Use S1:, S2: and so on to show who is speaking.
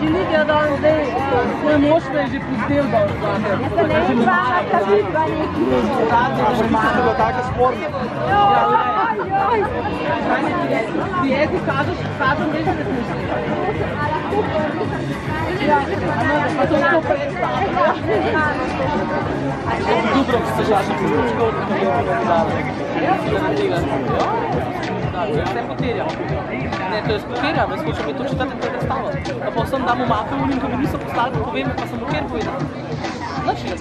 S1: Želite, da zdaj svoj mož me je že pustil, da ostane.
S2: Ne vem, vama, da bi dva neki.
S3: Niste do se potirjamo. Ne, to je potirja, jaz hočem imeti to četrtek predstavo. Pa pa vsem dam v mape, unim, ko mi niso poslali, pa povem, pa sem okej povedal. Nič ne